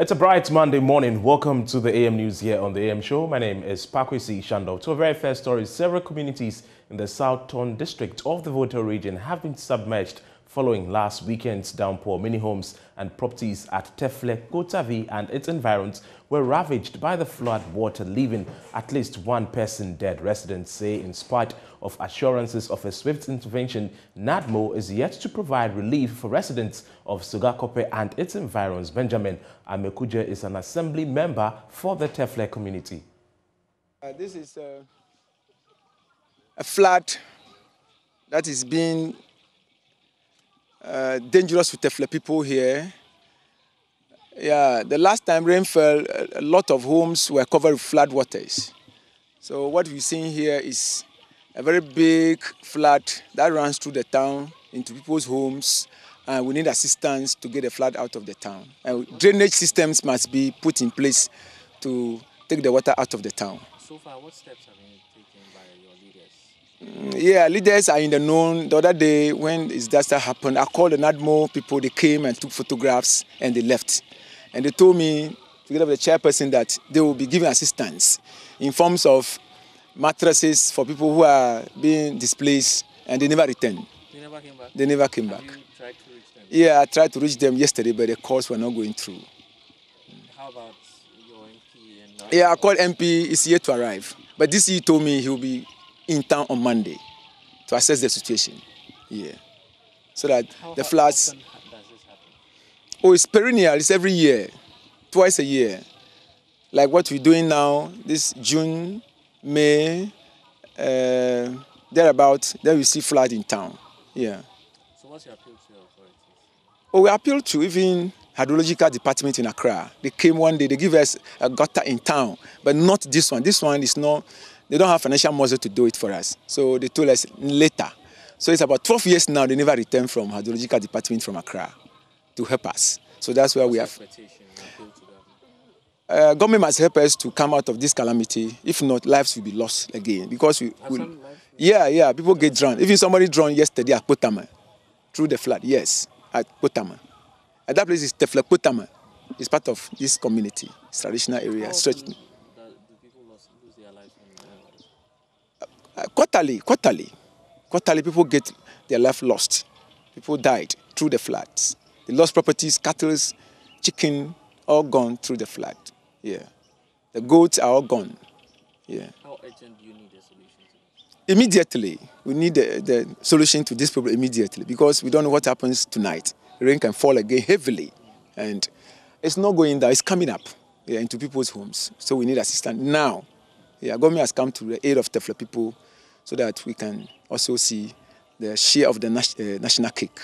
It's a bright Monday morning. Welcome to the AM News here on the AM Show. My name is Pakwesi Shandov. To a very first story, several communities in the Southern District of the Volta region have been submerged following last weekend's downpour. Many homes and properties at Tefle, Kotavi and its environs were ravaged by the flood water, leaving at least one person dead. Residents say in spite of assurances of a swift intervention, NADMO is yet to provide relief for residents of Sogakope and its environs. Benjamin Amekuja is an assembly member for the Tefle community. Uh, this is uh, a flood that is being uh, dangerous with Tefle people here. Yeah, the last time rain fell, a lot of homes were covered with flood waters. So what we're seeing here is a very big flood that runs through the town into people's homes, and we need assistance to get the flood out of the town. And drainage systems must be put in place to take the water out of the town. So far, what steps have been taken by your leaders? Mm, yeah, leaders are in the known. The other day, when this disaster happened, I called the NADMO people. They came and took photographs and they left. And they told me, together with the chairperson, that they will be giving assistance in forms of mattresses for people who are being displaced and they never returned. They never came back? They never came Have back. you tried to reach them? Yeah, I tried to reach them yesterday, but the calls were not going through. How about your MP? And Yeah, I called MP, He's yet to arrive. But this he told me he will be in town on Monday to assess the situation. Yeah. So that How the floods. does this happen? Oh, it's perennial. It's every year, twice a year. Like what we're doing now, this June, May, uh, thereabout, then we see flood in town. Yeah. So, what's your appeal to your authorities? Oh, we appeal to even hydrological department in Accra. They came one day, they give us a gutter in town, but not this one. This one is not, they don't have financial muscle to do it for us. So they told us later. So it's about 12 years now, they never returned from hydrological department from Accra to help us. So that's where we have. Expectation, your appeal to government. uh, government must help us to come out of this calamity. If not, lives will be lost again. Because we, we yeah, yeah, people get drowned. Even somebody drowned yesterday at Potama through the flood. Yes, at Potama. And that place is Tefle Potama. It's part of this community, it's traditional area. How Stretch, often do do people lose, lose their lives when uh, uh, quarterly, quarterly, quarterly, people get their life lost. People died through the floods. They lost properties, cattle, chicken, all gone through the flood. Yeah, the goats are all gone. Yeah. How urgent do you need a solution to this? immediately we need the, the solution to this problem immediately because we don't know what happens tonight rain can fall again heavily and it's not going down it's coming up yeah, into people's homes so we need assistance now yeah government has come to the aid of Tefle people so that we can also see the share of the nas- uh, national cake